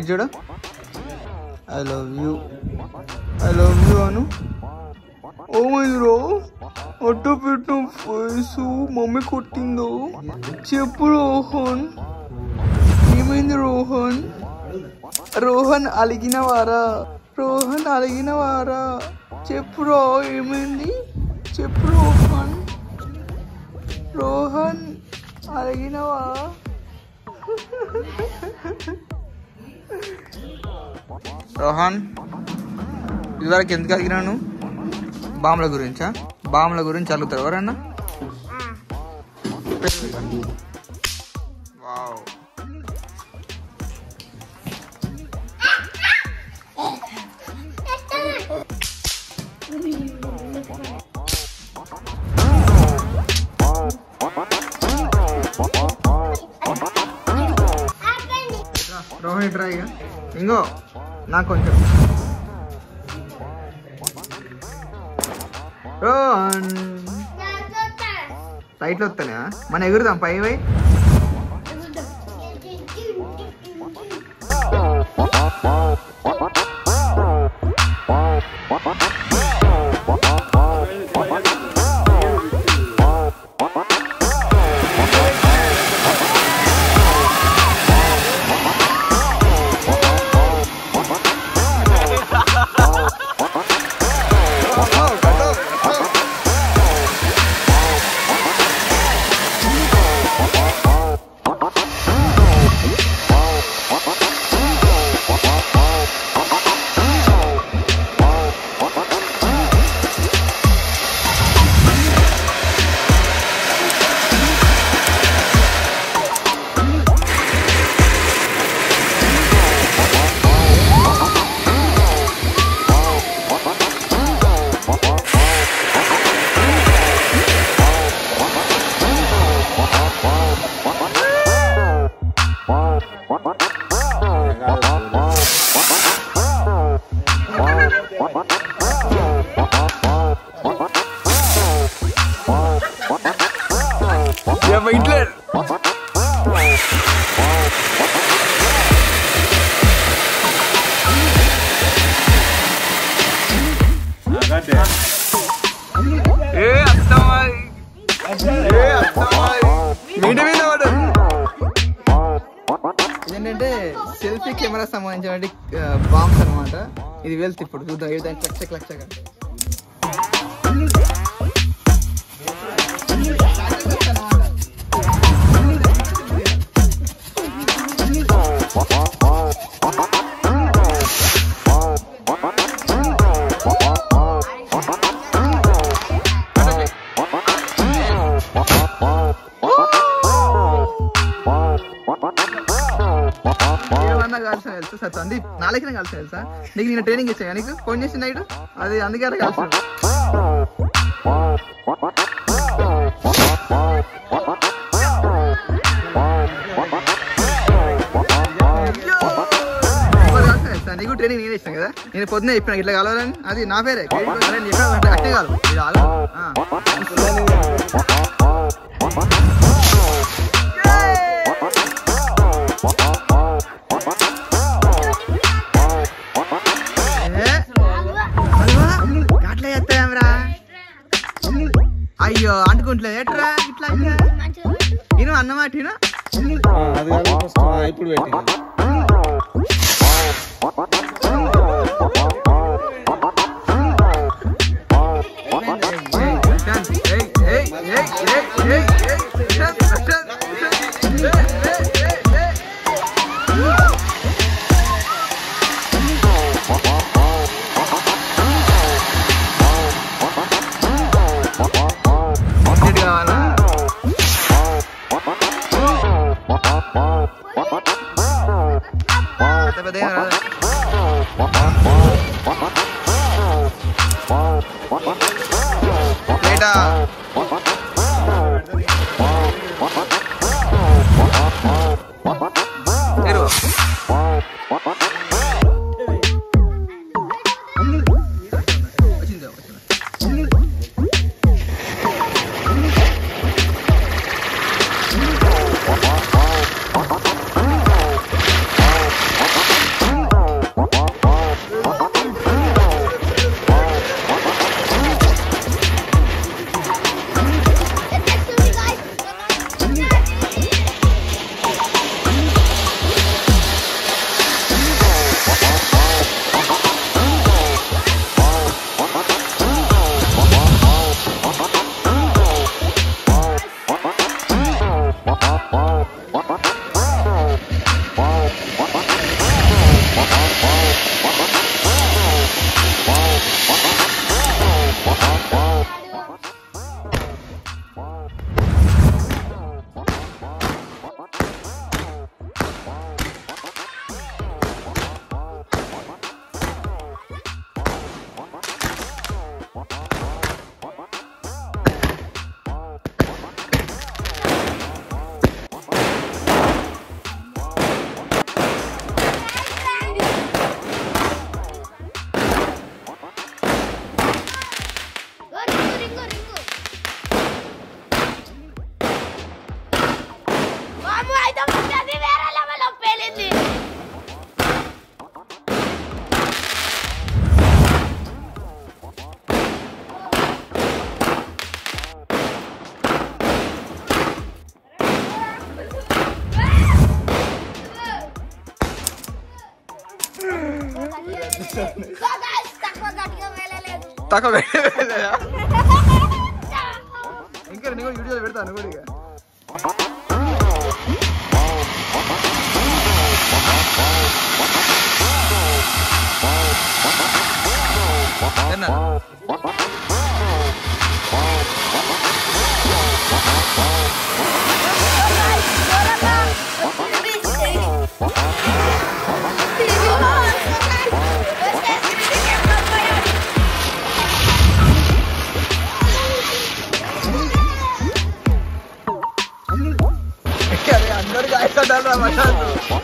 ఇది చూడు. I love you I love you Anu. ఓ రో అట్టు పెట్టు ఫేసు మమ్మీ కొట్టిందో. చెప్పు రోహన్. ఏమైంది రోహన్? రోహన్ అలిగిన వారా రోహన్ అలిగిన వారా చెప్పురో ఏమైంది? చెప్పు రోహన్. రోహన్ అలిగినవా? రోహన్ ఇదివరకు ఎందుకు అడిగినాను బాంబుల గురించా? బాంబుల గురించి అడుగుతారు ఎవరన్నా? వావ్. ఇట్రా ఇక. ఇంకో నాకు కొంచెం. లైట్లు వస్తానే మన ఎగురుదాం పై పోయి. హిట్లర్ ఏ అత్తమ్మాయి ఏ ఏంటంటే సెల్ఫీ కెమెరా సంబంధించిన బాంబ్స్ అన్నమాట ఇది వెళ్తే ఇప్పుడు చూద్దాం ఏదైనా క్లచ్చ క్లచ్చగా సందీప్ నాలుగునే కలిసి తెలుసా నీకు నేను ట్రైనింగ్ ఇచ్చా నీకు ఫోన్ చేసి నైట్ అది అందుకే అలా కలిసి నీకు ట్రైనింగ్ నేను ఇచ్చాను కదా నేను పొద్దునే చెప్పిన ఇట్లా కలవాలని అది నా పేరే అరే నీ పేరు అంటే అట్టే కాదు ఇది అనుకుంటలే ఎట్రా ఇట్లా నేను అన్నమాట ఈయన. ఇప్పుడు పెట్టి తక్కువ గట్టిగా వెళ్ళలేదు తక్కువ పెట్టలేదా? ఇంకా నేను కూడా వీడియోలో పెడతాను కూడా ఇక ఏనా?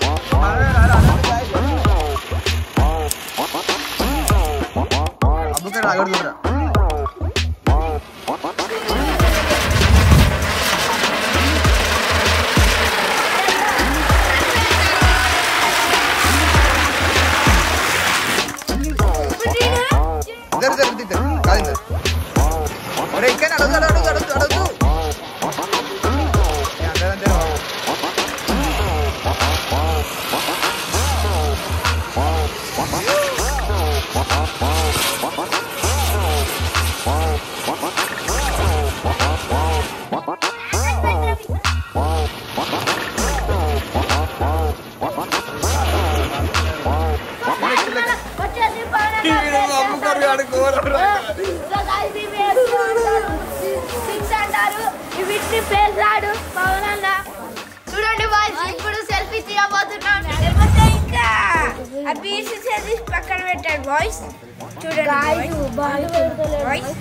మసాలు. అరే, అరే, పవన్ అన్న చూడండి బాయ్స్ ఇప్పుడు సెల్ఫీ తీయబోతున్నాం. లేకపోతే ఇంకా ఆ బీచ్ చేసి పక్కన పెట్టాడు బాయ్స్ చూడండి బాయ్స్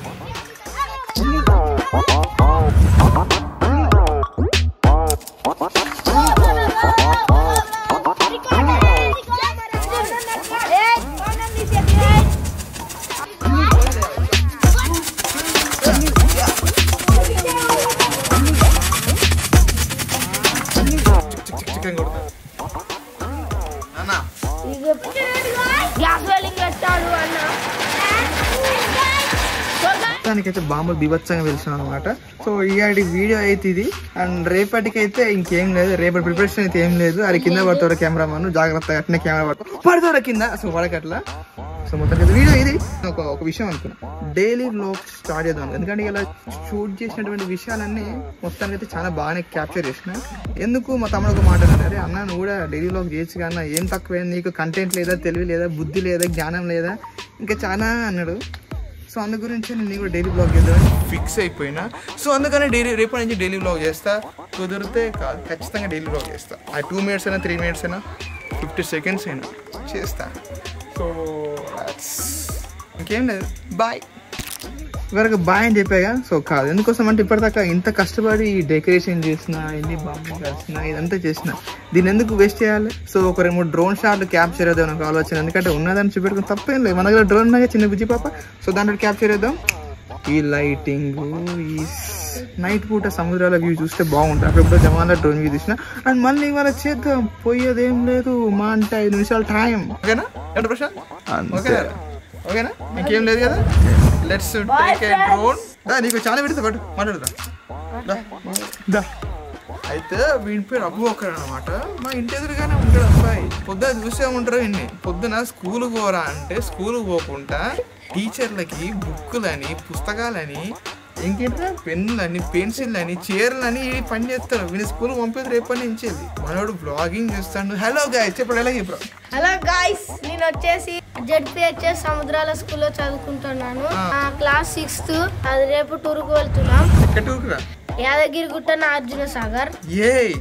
గ్యాస్ వెల్లింగ్ పెట్టాడు అన్న మొత్తానికైతే బాంబులు బీభత్సంగా వెళ్తున్నాం అనమాట సో ఇవాటి వీడియో అయితే ఇది. అండ్ రేపటికైతే ఇంకేం లేదు. రేపటి ప్రిపరేషన్ అయితే ఏం లేదు. అది కింద పడతాడు కెమెరామాన్ జాగ్రత్తగా అట్నే కెమెరా పడతాడు పడతాడు కింద. అసలు పడకట్లా సో మొత్తం వీడియో ఇది. ఒక ఒక విషయం అనుకున్నా. డైలీ బ్లాగ్ స్టార్ట్ చేద్దాం. ఎందుకంటే ఇలా షూట్ చేసినటువంటి విషయాలన్నీ మొత్తానికి అయితే చాలా బాగానే క్యాప్చర్ చేసిన. ఎందుకు మా తమ్ముడు ఒక మాట అరే అన్న నువ్వు కూడా డైలీ బ్లాగ్ చేయొచ్చు కన్నా ఏం తక్కువ? నీకు కంటెంట్ లేదా? తెలివి లేదా? బుద్ధి లేదా? జ్ఞానం లేదా? ఇంకా చాలా అన్నాడు. సో అందు గురించి నేను కూడా డైలీ బ్లాగ్ చేద్దామని ఫిక్స్ అయిపోయినా. సో అందుకని డైలీ రేపటి నుంచి డైలీ బ్లాగ్ చేస్తా. కుదిరితే ఖచ్చితంగా డైలీ బ్లాగ్ చేస్తా. ఆ టూ మినిట్స్ అయినా త్రీ మినిట్స్ అయినా ఫిఫ్టీ సెకండ్స్ అయినా చేస్తా. సో ఇంకేం లేదు. బాయ్ ఇవరకు బాయ్ అని చెప్పాగా? సో కాదు. ఎందుకోసం అంటే ఇప్పటిదాకా ఇంత కష్టపడి డెకరేషన్ చేసిన ఎన్ని కలిసిన ఇదంతా చేసిన దీన్ని ఎందుకు వేస్ట్ చేయాలి? సో ఒక రెండు మూడు డ్రోన్ షాట్లు క్యాప్చర్ చేద్దాం నాకు ఆలోచన. ఎందుకంటే ఉన్నదాన్ని చూపెట్టుకుని తప్పేం లేదు. మన దగ్గర డ్రోన్ ఉన్నాగా చిన్న బుజ్జి పాప? సో దాంట్లో క్యాప్చర్ చేద్దాం. ఈ లైటింగ్ ఈ నైట్ పూట సముద్రాల వ్యూ చూస్తే బాగుంటుంది. అప్పుడెప్పుడు జమాన్లో డ్రోన్ వ్యూ తీసిన. అండ్ మళ్ళీ ఇవాళ చేద్దాం. పోయేది ఏం లేదు. మా అంటే ఐదు నిమిషాలు టైం. ఓకేనా? ప్రశాంత్? ఓకేనా? ఇంకేం లేదు కదా? లెట్స్ టేక్ ఏ డ్రోన్ దా నీకు చాలా పెడితే పట్టు. మాట్లాడుదా దా. అయితే వీడిపోయిన అబ్బు ఒకడు అనమాట మా ఇంటి ఎదురుగానే ఉంటాడు అబ్బాయి. పొద్దున చూసే ఉంటారు ఇన్ని. పొద్దున స్కూల్ పోరా అంటే స్కూల్ పోకుండా టీచర్లకి బుక్కులని పుస్తకాలని ఇంకేంటా పెన్నులని పెన్సిల్లని చీరలని పని చేస్తారు వీని స్కూల్ పంపేది రేపని ఇచ్చేది మనోడు బ్లాగింగ్ చేస్తాడు. హలో గాయస్ చెప్పడు ఎలా చెప్పరా? హలో గాయస్ నేను వచ్చేసి జడ్పిహెచ్ఎస్ సముద్రాల స్కూల్లో చదువుకుంటున్నాను. Class sixth. అది రేపు టూర్కి వెళ్తున్నాం. యాదగిరి గుట్ట అర్జున సాగర్ ఏ